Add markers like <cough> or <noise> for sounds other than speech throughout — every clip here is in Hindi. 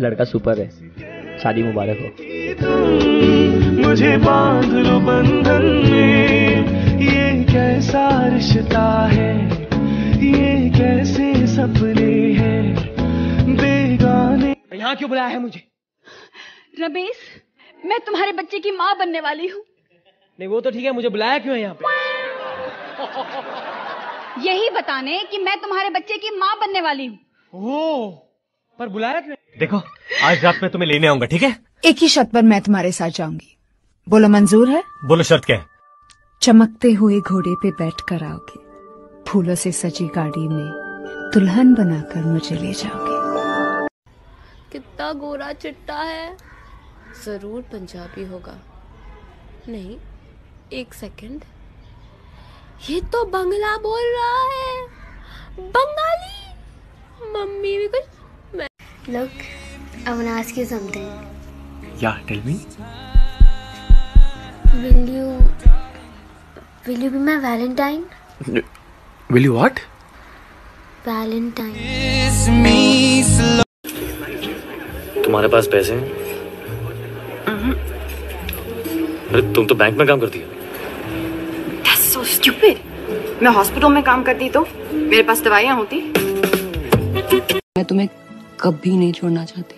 लड़का सुपर है। शादी मुबारक हो। मुझे बाँध लो बंधन में। ये कैसा रिश्ता है? ये कैसे सपने हैं? बेगाने यहाँ क्यों बुलाया है मुझे? रमेश मैं तुम्हारे बच्चे की माँ बनने वाली हूँ। नहीं वो तो ठीक है मुझे बुलाया क्यों है यहाँ पे? यही बताने कि मैं तुम्हारे बच्चे की माँ बनने वाली हूँ। ओ पर बुलाया क्यों? देखो आज रात में तुम्हें लेने आऊँगा ठीक है? एक ही शर्त पर मैं तुम्हारे साथ जाऊँगी। बोलो मंजूर है? बोलो शर्त क्या है? चमकते हुए घोड़े पे बैठ कर आओगे। फूलों से सजी गाड़ी में दुल्हन बनाकर मुझे ले जाओगे। कितना गोरा चिट्टा है। ज़रूर पंजाबी होगा। नहीं एक सेकंड ये तो बंगला बोल रहा है। बंगाली? मम्मी भी कुछ Look, I want to ask you something. या tell me Will you will you be my Valentine? Will you what Valentine. तुम्हारे पास पैसे हैं अरे तुम तो बैंक में काम करती हो That's so stupid. मैं हॉस्पिटल में काम करती तो मेरे पास दवाइयाँ होती मैं तुम्हें कभी नहीं छोड़ना चाहती।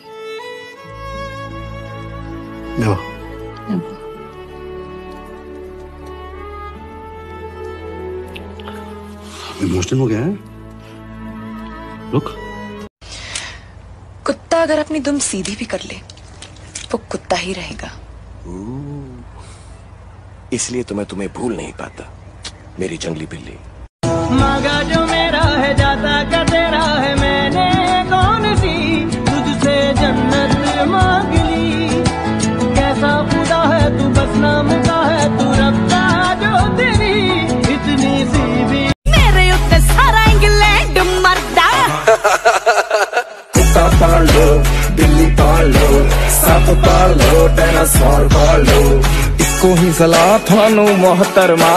इमोशनल हो गया है? लुक कुत्ता अगर अपनी दुम सीधी भी कर ले वो कुत्ता ही रहेगा। इसलिए तो मैं तुम्हें भूल नहीं पाता मेरी जंगली बिल्ली। मांगा जो मेरा है बिल्ली पाल सांप पाल डायनासोर पाल। लो इसको ही सलाह थानू मोहतरमा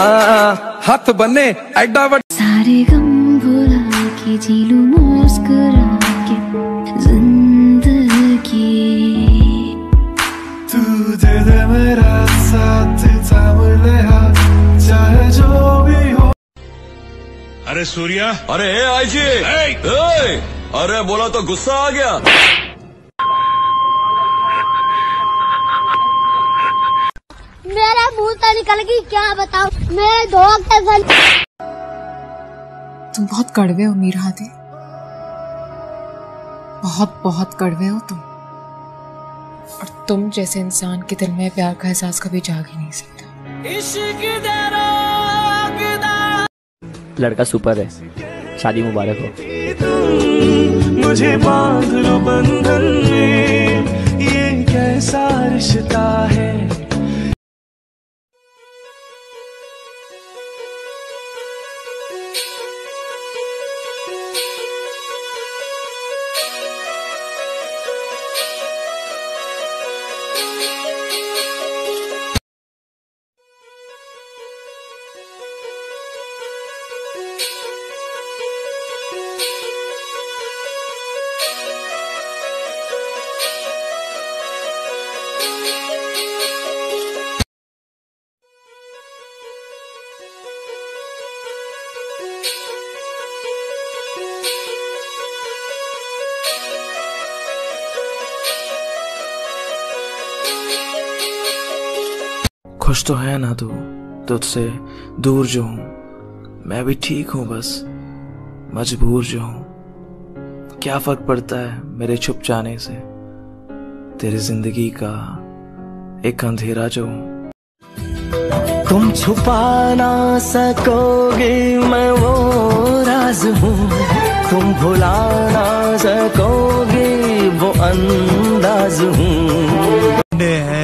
हथ बने एडा सारे गम भुला के जी लूँ मुस्कुरा के ज़िंदगी। तू दे दे मेरा साथ थाम ले हाथ चाहे जो भी हो। अरे सूर्या। अरे आई जी अरे बोला तो गुस्सा आ गया मेरा मुँह तो निकल गई क्या बताओ मेरे दोस्त तुम बहुत कड़वे हो मीर हादी बहुत बहुत कड़वे हो तुम। और तुम जैसे इंसान के दिल में प्यार का एहसास कभी जाग ही नहीं सकता। दे लड़का सुपर है। शादी मुबारक हो। मुझे बाँध लो बंधन में। खुश तो है ना तू? तुझसे दूर जो हूँ मैं भी ठीक हूँ बस मजबूर जो हूँ। क्या फ़र्क पड़ता है मेरे छुप जाने से? तेरी ज़िंदगी का एक अंधेरा जो हूँ। तुम छुपा ना सकोगे मैं वो राज हूँ। तुम भुला ना सकोगे वो अंदाज हूँ। है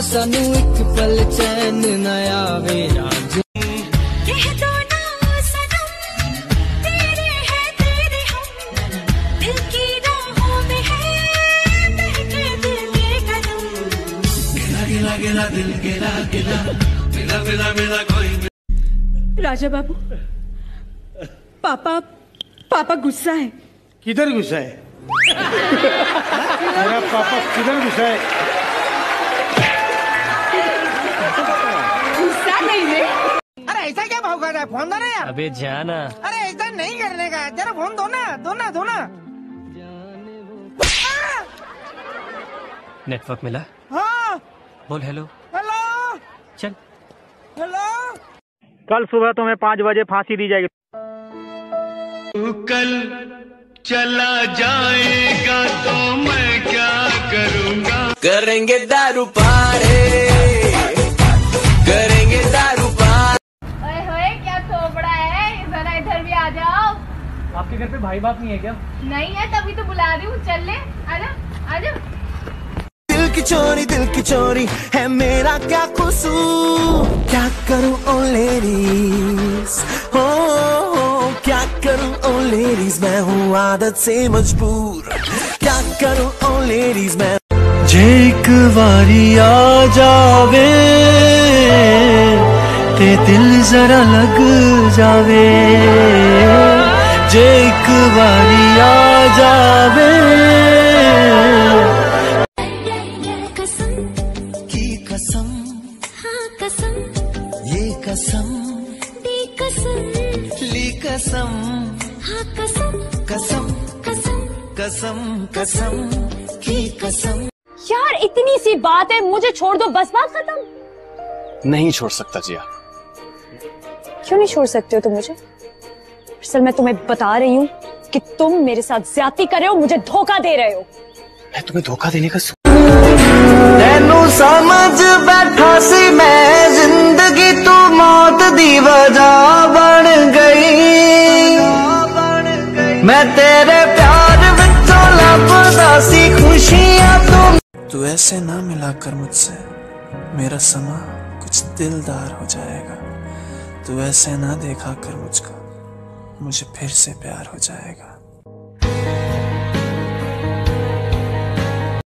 सानू एक पल चैन रांझ राजा। बाबू पापा पापा गुस्सा है। किधर गुस्सा है? <laughs> मेरा पापा किधर घुसा है? कर रहा है? फ़ोन दो ना यार अबे जाना। अरे ऐसा नहीं करने का। जरा फ़ोन दो ना दो ना दो ना। नेटवर्क मिला? हाँ। बोल हेलो हेलो। चल। हेलो। कल सुबह तुम्हें पाँच बजे फांसी दी जाएगी। कल चला जाएगा तो मैं क्या करूँगा? करेंगे दारू पारे। आपके घर पे भाई बाप नहीं है क्या? नहीं है तभी तो बुला रही हूँ चल ले। आजा आजा दिल की चोरी दिल की चोरी है मेरा क्या कसूर? क्या करूँ ओ लेडीज़ हो हो, क्या करूँ ओ लेडीज़ मैं हूँ आदत से मजबूर। क्या करूँ ओ लेडीज़ मैं जे एक वारी आ जावे ते दिल जरा लग जावे। जे एक वारी आ जावे। की कसम? हाँ कसम ये कसम? दी कसम ली कसम हाँ कसम कसम? कसम? कसम? कसम? की कसम? यार इतनी सी बात है मुझे छोड़ दो बस बात खत्म। नहीं छोड़ सकता जिया। क्यों नहीं छोड़ सकते हो तुम मुझे? दरअसल मैं तुम्हें बता रही हूँ कि तुम मेरे साथ ज़्यादा कर रहे हो मुझे धोखा दे रहे हो। मैं तुम्हें धोखा देने का तेनू समझ बैठा सी मैं ज़िंदगी तू मौत दी वजह बन गई। मैं तेरे प्यार विचों लभदा सी खुशियाँ तू तू ऐसे ना मिला कर मुझसे मेरा समा कुछ दिलदार हो जाएगा। तू ऐसे ना देखा कर मुझको मुझे फिर से प्यार हो जाएगा।